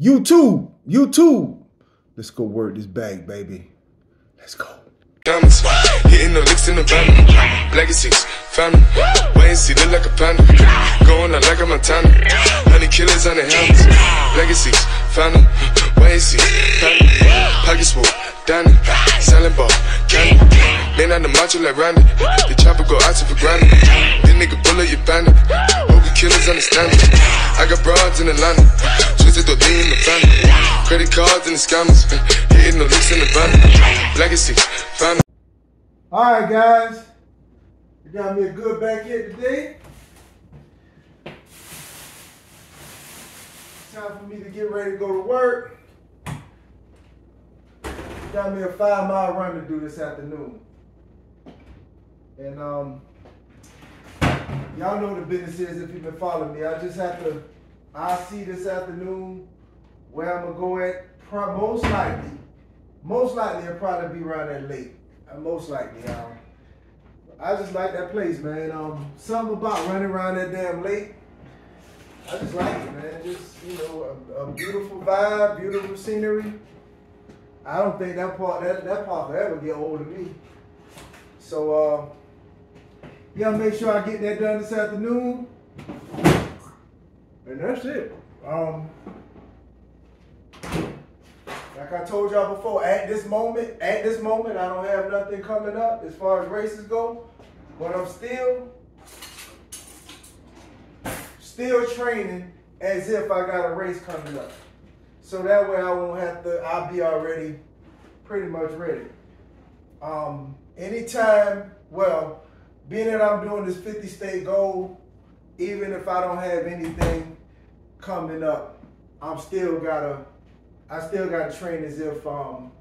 YouTube, YouTube. Let's go work this bag, baby. Let's go. Diamonds, hitting the licks in the van. Family. Wait and see, look like a panda. Going out like a Montana. Honey killers on the helmets. Family. Wait and see, family. Selling ball, candy. Man on the macho like Randy. The chopper go out to for granted. This nigga bullet, you bandit. Killers understand it. I got broads in. Twisted in the family. Credit cards and the scammers. Hitting the in the van. Legacies, family. All right, guys. You got me a good back hit today. Time for me to get ready to go to work. Got me a five mile run to do this afternoon. And um, y'all know what the business is if you've been following me. I just have to, I see this afternoon where I'm gonna go at. Pro- most likely, most likely I'll probably be around that late. Uh, most likely, um, I just like that place, man. Um, something about running around that damn lake. I just like it, man. Just you know, a, a beautiful vibe, beautiful scenery. I don't think that part that that part will ever get old to me. So uh, yeah, make sure I get that done this afternoon. And that's it. Um, like I told y'all before, at this moment, at this moment, I don't have nothing coming up as far as races go, but I'm still, still training as if I got a race coming up. So that way I won't have to, I'll be already pretty much ready. Um, anytime, well, being that I'm doing this 50 state goal, even if I don't have anything coming up, I'm still gotta, I still gotta train as if, um,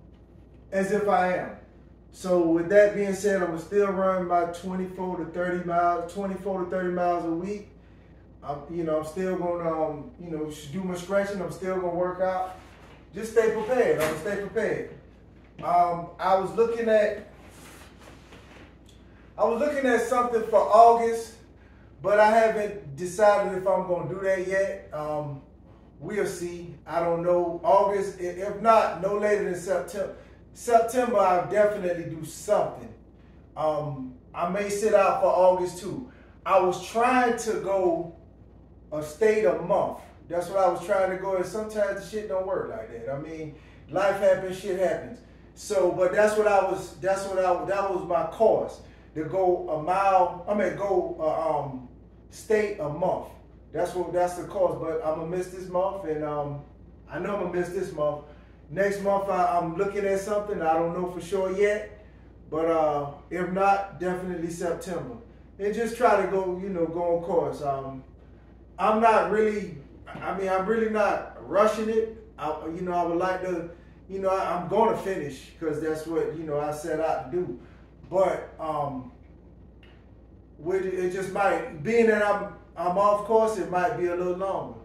as if I am. So with that being said, I'm still run my 24 to 30 miles, 24 to 30 miles a week. I'm, you know, I'm still gonna, um, you know, do my stretching. I'm still gonna work out. Just stay prepared. I'm gonna stay prepared. Um, I was looking at, I was looking at something for August, but I haven't decided if I'm gonna do that yet. Um, we'll see. I don't know. August, if not, no later than September. September, I'll definitely do something. Um, I may sit out for August too. I was trying to go a state a month. That's what I was trying to go. And sometimes the shit don't work like that. I mean, life happens, shit happens. So, but that's what I was. That's what I. That was my course to go a mile. I mean, go uh, um state a month. That's what. That's the course. But I'm gonna miss this month, and um, I know I'm gonna miss this month. Next month, I, I'm looking at something. I don't know for sure yet, but uh, if not, definitely September. And just try to go, you know, go on course. Um, I'm not really. I mean, I'm really not rushing it. I, you know, I would like to. You know, I, I'm going to finish because that's what you know I set out to do. But um, with it just might being that I'm I'm off course, it might be a little longer.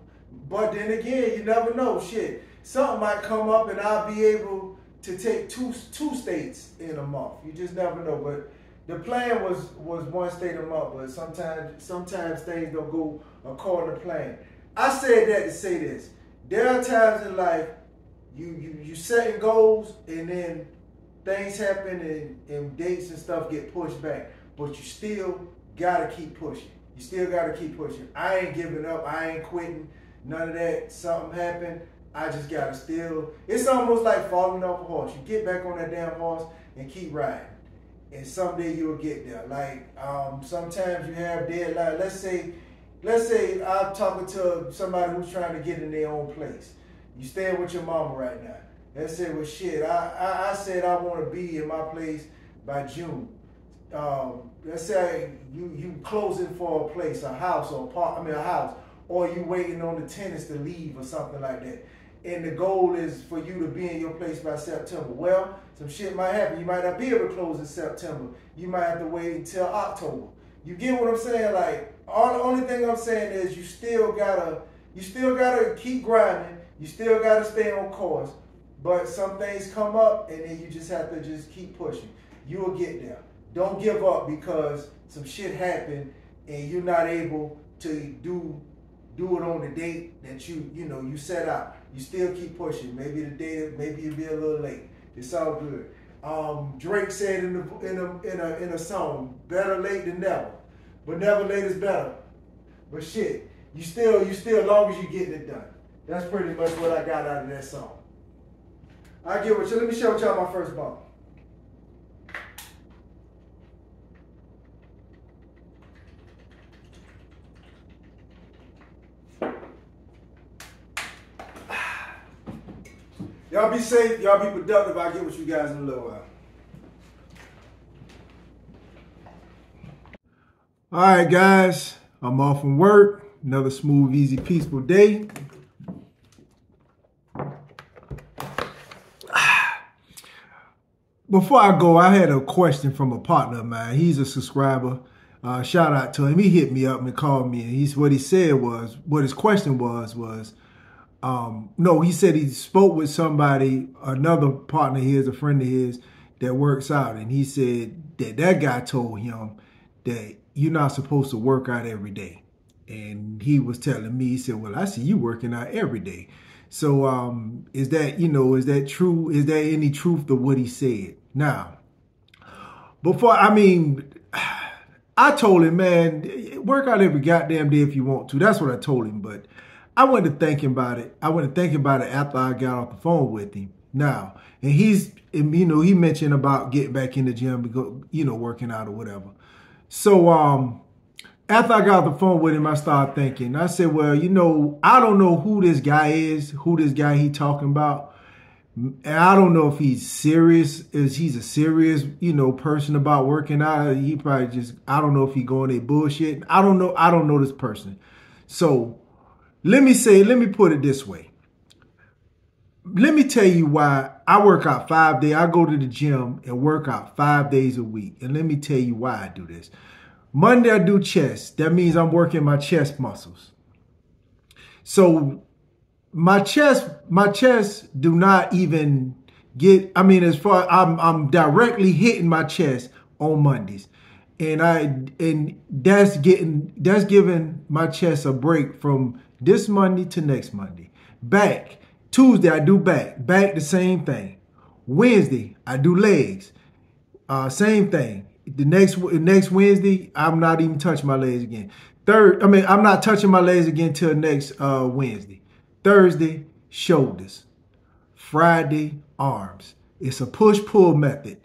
But then again, you never know. Shit, something might come up and I'll be able to take two two states in a month. You just never know. But the plan was was one state a month, but sometimes sometimes things don't go according to plan. I said that to say this. There are times in life you you you setting goals and then things happen and, and dates and stuff get pushed back. But you still gotta keep pushing. You still gotta keep pushing. I ain't giving up. I ain't quitting. None of that. Something happened. I just gotta still. It's almost like falling off a horse. You get back on that damn horse and keep riding. And someday you'll get there. Like um, sometimes you have deadline. Let's say, let's say I'm talking to somebody who's trying to get in their own place. You staying with your mama right now. Let's say, well, shit. I I, I said I want to be in my place by June. Um, let's say you you closing for a place, a house or a. I mean a house, or you waiting on the tenants to leave or something like that. And the goal is for you to be in your place by September. Well, some shit might happen. You might not be able to close in September. You might have to wait until October. You get what I'm saying? Like all the only thing I'm saying is you still gotta you still gotta keep grinding. You still gotta stay on course. But some things come up and then you just have to just keep pushing. You will get there. Don't give up because some shit happened and you're not able to do do it on the date that you you know you set out. You still keep pushing. Maybe the day, maybe you'll be a little late. It's all good. Um, Drake said in a, in a in a in a song, "Better late than never," but never late is better. But shit, you still you still as long as you getting it done. That's pretty much what I got out of that song. I get what you. Let me show y'all my first bump. Y'all be safe. Y'all be productive. I'll get with you guys in a little while. All right, guys. I'm off from work. Another smooth, easy, peaceful day. Before I go, I had a question from a partner of mine. He's a subscriber. Uh, shout out to him. He hit me up and called me. And he's what he said was what his question was was um, no, he said he spoke with somebody, another partner of his, a friend of his that works out, and he said that that guy told him that you're not supposed to work out every day. And he was telling me, he said, "Well, I see you working out every day." So, um, is that you know, is that true? Is there any truth to what he said? Now, before I mean, I told him, man, work out every goddamn day if you want to. That's what I told him, but I went to thinking about it. I went to thinking about it after I got off the phone with him. Now, and he's, you know, he mentioned about getting back in the gym, go, you know, working out or whatever. So, um, after I got the phone with him, I started thinking. I said, well, you know, I don't know who this guy is, who this guy he talking about. And I don't know if he's serious, is he's a serious, you know, person about working out. He probably just, I don't know if he going a bullshit. I don't know. I don't know this person. So let me say, let me put it this way. Let me tell you why I work out five days. I go to the gym and work out five days a week. And let me tell you why I do this. Monday I do chest. That means I'm working my chest muscles. So my chest, my chest do not even get, I mean, as far I'm I'm directly hitting my chest on Mondays and I and that's getting that's giving my chest a break from this Monday to next Monday. Back Tuesday I do back, back the same thing. Wednesday I do legs, uh, same thing. The next next Wednesday I'm not even touching my legs again. Third, I mean I'm not touching my legs again till next uh, Wednesday. Thursday shoulders, Friday arms. It's a push pull method.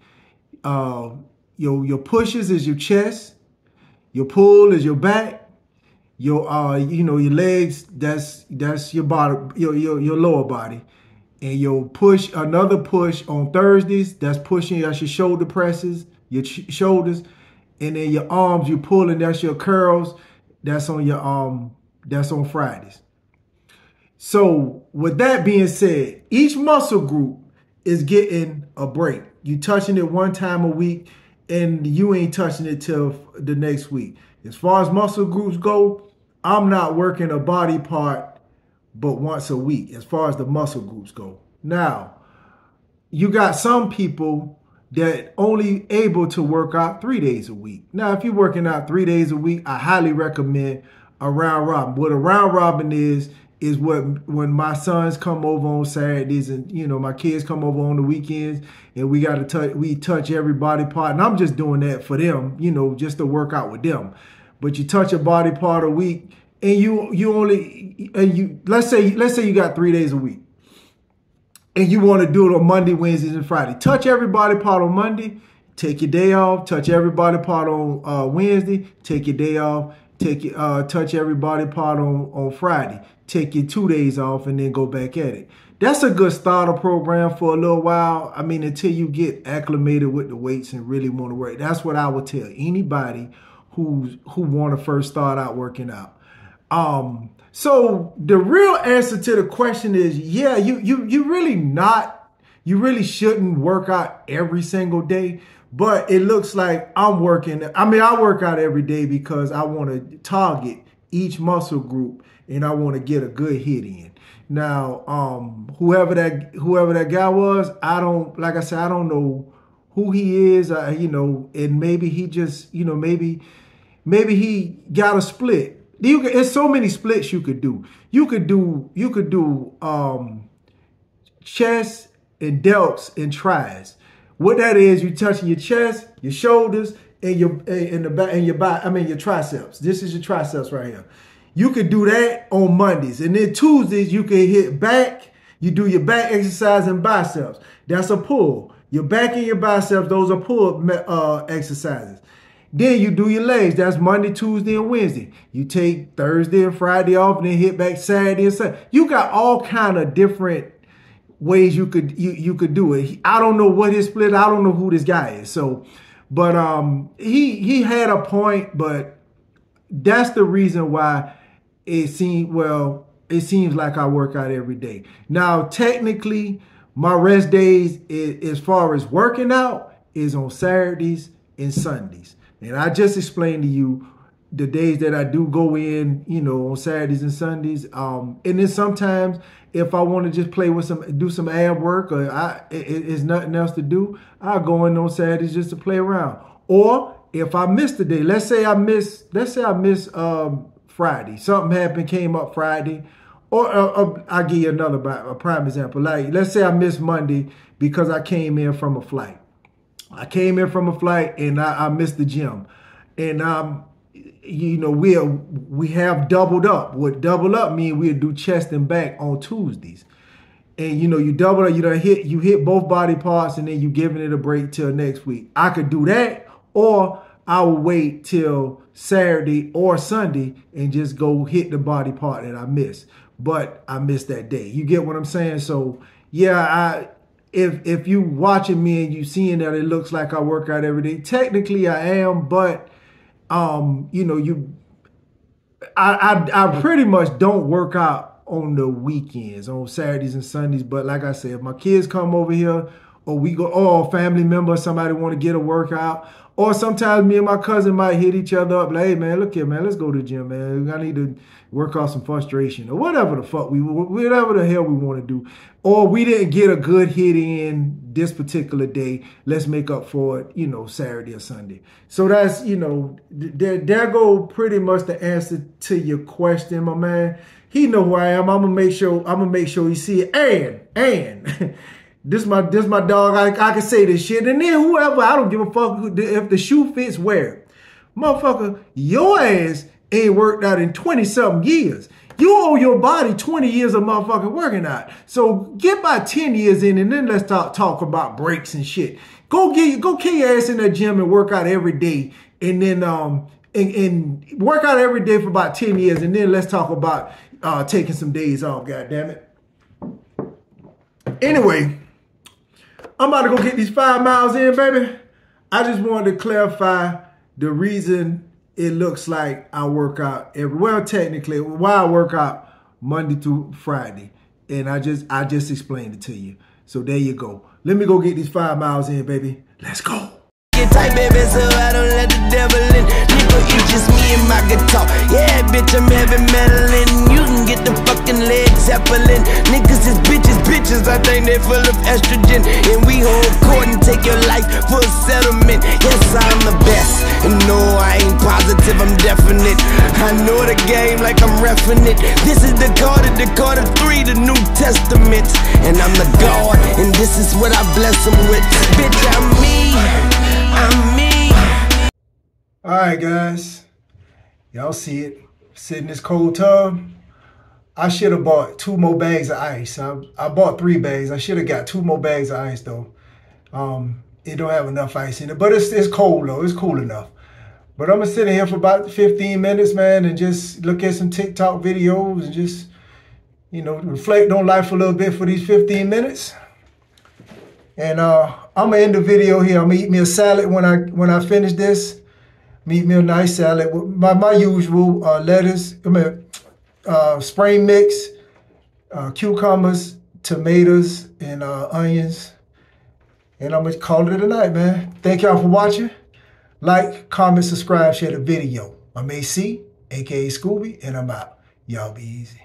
Uh, your your pushes is your chest, your pull is your back, your uh you know your legs that's that's your body your your, your lower body, and your push another push on Thursdays that's pushing that's your shoulder presses your shoulders, and then your arms you pulling that's your curls that's on your um that's on Fridays. So with that being said, each muscle group is getting a break. You touching it one time a week and you ain't touching it till the next week. As far as muscle groups go, I'm not working a body part but once a week as far as the muscle groups go. Now, you got some people that only able to work out three days a week. Now, if you're working out three days a week, I highly recommend a round robin. What a round robin is, is what when my sons come over on Saturdays and you know my kids come over on the weekends and we got to touch we touch every body part and I'm just doing that for them you know just to work out with them but you touch a body part a week and you you only and you let's say let's say you got three days a week and you want to do it on Monday Wednesdays and Friday touch everybody part on Monday take your day off touch everybody part on uh, Wednesday take your day off take uh, touch everybody part on on Friday take your two days off and then go back at it. That's a good starter program for a little while. I mean, until you get acclimated with the weights and really want to work. That's what I would tell anybody who's who want to first start out working out. Um, so the real answer to the question is, yeah, you you you really not, you really shouldn't work out every single day. But it looks like I'm working. I mean, I work out every day because I want to target each muscle group and I want to get a good hit in. Now, um, whoever that whoever that guy was, I don't like I said, I don't know who he is. I, you know, and maybe he just, you know, maybe maybe he got a split. You there's so many splits you could do. You could do you could do um chest and delts and tries. What that is, you touching your chest, your shoulders, and your and the back and your back. I mean your triceps. This is your triceps right here. You could do that on Mondays, and then Tuesdays you can hit back. You do your back exercise and biceps. That's a pull. Your back and your biceps, those are pull uh, exercises. Then you do your legs. That's Monday, Tuesday, and Wednesday. You take Thursday and Friday off, and then hit back Saturday and Sunday. You got all kind of different ways you could you you could do it. I don't know what his split. I don't know who this guy is. So, but um, he he had a point, but that's the reason why it seemed well. It seems like I work out every day. Now, technically, my rest days, is, as far as working out, is on Saturdays and Sundays. And I just explained to you the days that I do go in, you know, on Saturdays and Sundays. Um, and then sometimes if I want to just play with some, do some ab work or I, it, it's nothing else to do, i go in on Saturdays just to play around. Or if I miss the day, let's say I miss, let's say I miss um, Friday. Something happened, came up Friday. Or uh, uh, I'll give you another a prime example. Like, let's say I missed Monday because I came in from a flight. I came in from a flight and I, I missed the gym. And um, you know, we we have doubled up. What double up mean we'll do chest and back on Tuesdays. And you know, you double up, you don't hit you hit both body parts and then you giving it a break till next week. I could do that, or I will wait till Saturday or Sunday and just go hit the body part that I missed. But I missed that day. You get what I'm saying? So yeah, I if if you watching me and you seeing that it looks like I work out every day, technically I am, but um, you know, you I, I I pretty much don't work out on the weekends, on Saturdays and Sundays. But like I said, if my kids come over here or we go, a family member, somebody want to get a workout, or sometimes me and my cousin might hit each other up, like, hey man, look here, man, let's go to the gym, man. I need to work off some frustration or whatever the fuck we, whatever the hell we want to do. Or we didn't get a good hit in this particular day. Let's make up for it, you know, Saturday or Sunday. So that's, you know, there, there go pretty much the answer to your question, my man. He know who I am. I'm gonna make sure, I'm gonna make sure he see it. And, and, This my this my dog. I, I can say this shit. And then whoever, I don't give a fuck if the shoe fits where. Motherfucker, your ass ain't worked out in 20 something years. You owe your body 20 years of motherfucking working out. So get my 10 years in and then let's talk talk about breaks and shit. Go get go kill your ass in that gym and work out every day. And then um and, and work out every day for about 10 years. And then let's talk about uh taking some days off, god damn it. Anyway, I'm about to go get these five miles in, baby. I just wanted to clarify the reason it looks like I work out every, well, technically, why I work out Monday through Friday. And I just, I just explained it to you. So there you go. Let me go get these five miles in, baby. Let's go. Get tight, baby, so I don't let the devil in. Nigga, it's just me and my guitar. Yeah, bitch, I'm heavy metal You can get the fucking legs Zeppelin. Full of estrogen. And we hold court and take your life for a settlement. Yes, I'm the best. And no, I ain't positive, I'm definite. I know the game like I'm refing it. This is the God of the God of three, the New Testament. And I'm the God, and this is what I bless them with. Bitch, I'm me. I'm me. Alright, guys. Y'all see it. Sit in this cold tub. I should have bought two more bags of ice. I, I bought three bags. I should have got two more bags of ice though. Um, it don't have enough ice in it, but it's it's cold though. It's cool enough. But I'm gonna sit in here for about 15 minutes, man, and just look at some TikTok videos and just, you know, reflect on life a little bit for these 15 minutes. And uh, I'm gonna end the video here. I'm gonna eat me a salad when I when I finish this. Meet me a nice salad with my, my usual uh, lettuce. I mean, uh, spring mix, uh, cucumbers, tomatoes, and uh, onions. And I'm going to call it a night, man. Thank y'all for watching. Like, comment, subscribe, share the video. I'm AC, aka Scoobie, and I'm out. Y'all be easy.